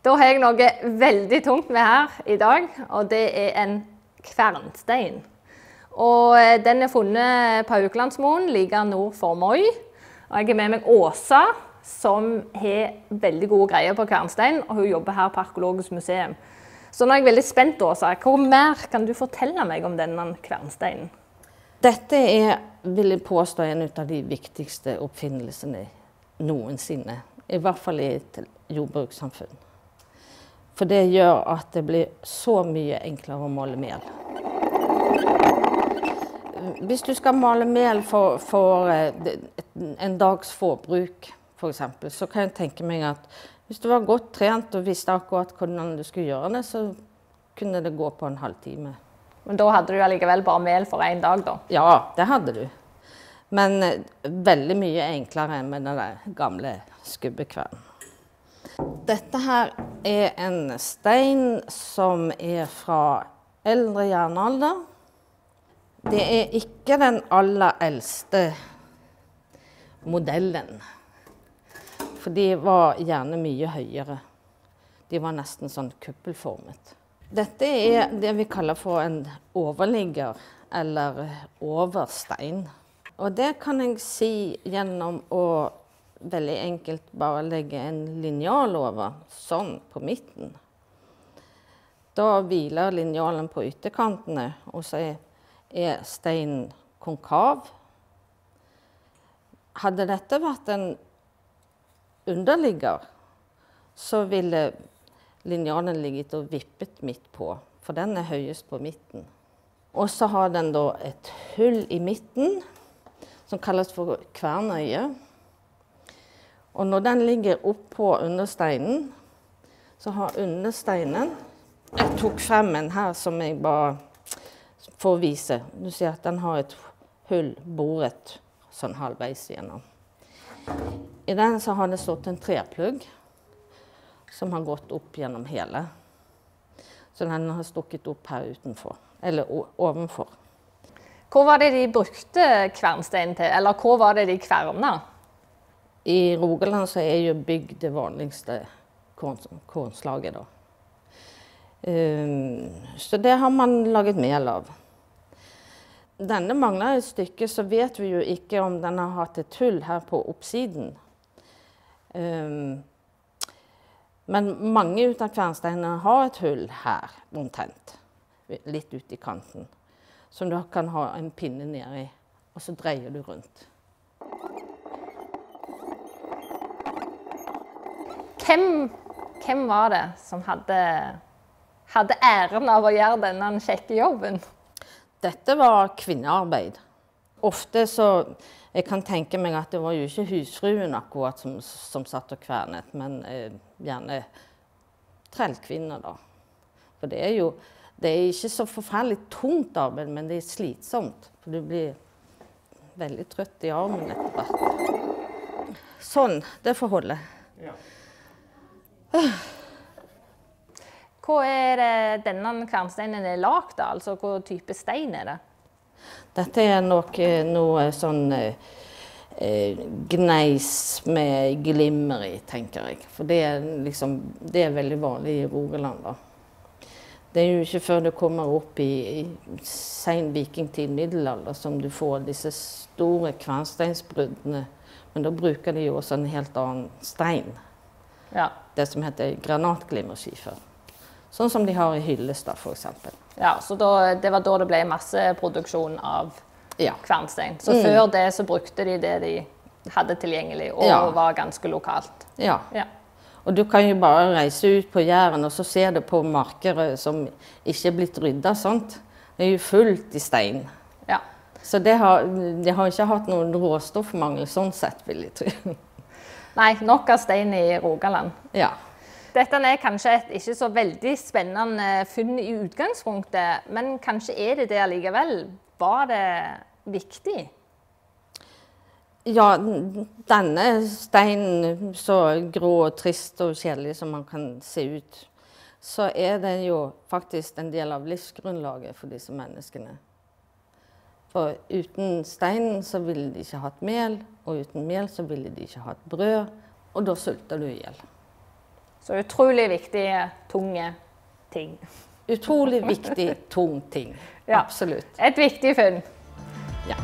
Da har jeg noe veldig tungt med her i dag, og det er en kvernstein. Og eh, den er funnet på Haukelandsmoen, like nord for Moi. Og jeg er med meg Åsa, som har veldig gode greier på kvernstein, og hun jobber her på Arkeologisk museum. Så nå er jeg veldig spent, Åsa. Hvor mer kan du fortelle meg om denne kvernsteinen? Dette er, vil jeg påstå, en av de viktigste oppfinnelsene noensinne. I hvert fall i et jordbrukssamfunn. For det gjør at det blir så mye enklere å male mel. Hvis du skal male mel for, for eh, en dags forbruk, f.eks., for så kan jeg tenke meg at hvis du var godt trent og visste akkurat hvordan du skulle gjøre det, så kunne det gå på en halvtime. Men da hadde du allikevel bare mel for én dag, da? Ja, det hadde du. Men eh, veldig mye enklere enn med den gamle skubbekvernen. Dette her er en stein som er fra eldre jernalder. Det er ikke den aller eldste modellen. For de var gjerne mye høyere. De var nesten sånn kuppelformet. Dette er det vi kaller for en overligger, eller overstein. Og det kan jeg si gjennom å veldig enkelt bare legge en linjal over, sånn på midten. Da hviler linjalen på ytterkantene, og så er steinen konkav. Hadde dette vært en underligger, så ville linjalen ligget og vippet midt på, for den er høyest på midten. Og så har den da et hull i midten, som kalles for kvernøye. Og når den ligger oppå understeinen, så har understeinen Jeg tok frem en her som jeg bare får vise. Du ser at den har et hull boret sånn halvveis igjennom. I den så har det stått en treplugg som har gått opp gjennom hele. Så den har stukket opp her utenfor, eller ovenfor. Hvor var det de brukte kvernsteinen til, eller hvor var det de kverna? I Rogaland så er jo bygg det vanligste kornslaget, da. Um, så det har man laget mel av denne mangler et stykke, så vet vi jo ikke om den har hatt et hull her på oppsiden. Um, men mange av kvernsteinene har et hull her omtrent, litt ute i kanten, som du kan ha en pinne nedi, og så dreier du rundt. Hvem, hvem var det som hadde, hadde æren av å gjøre denne kjekke jobben? Dette var kvinnearbeid. Ofte så Jeg kan tenke meg at det var jo ikke husfruen akkurat som, som satt og kvernet, men eh, gjerne trellkvinner, da. For det er jo det er ikke så forferdelig tungt arbeid, men det er slitsomt. For du blir veldig trøtt i armen etter hvert. Sånn. Det får holde. Hva er denne kvernsteinen er lagd av? Altså hva type stein er det? Dette er nok noe sånn eh, gneis med glimmer i, tenker jeg. For det er, liksom, det er veldig vanlig i Rogaland. da. Det er jo ikke før du kommer opp i, i sein vikingtid, middelalder, som du får disse store kvernsteinsbruddene. Men da bruker de jo også en helt annen stein. Ja. Det som heter granatglimmerskifer. Sånn som de har i Hyllestad f.eks. Ja, så da, det var da det ble masseproduksjon av ja. kvernstein. Så mm. før det så brukte de det de hadde tilgjengelig, og ja. var ganske lokalt. Ja. ja. Og du kan jo bare reise ut på Jæren og så se det på marker som ikke er blitt rydda. sånt. Det er jo fullt i stein. Ja. Så det har, de har ikke hatt noen råstoffmangel sånn sett, vil jeg tro. Nei, nok av stein i Rogaland. Ja. Dette er kanskje et ikke så veldig spennende funn i utgangspunktet, men kanskje er det det allikevel. Var det viktig? Ja, denne steinen, så grå og trist og kjedelig som man kan se ut, så er den jo faktisk en del av livsgrunnlaget for disse menneskene. For uten steinen så ville de ikke hatt mel, og uten mel så ville de ikke hatt brød. Og da sulter du i hjel. Så utrolig viktige, eh, tunge ting. Utrolig viktig, tung ting. Ja. Absolutt. Et viktig funn. Ja.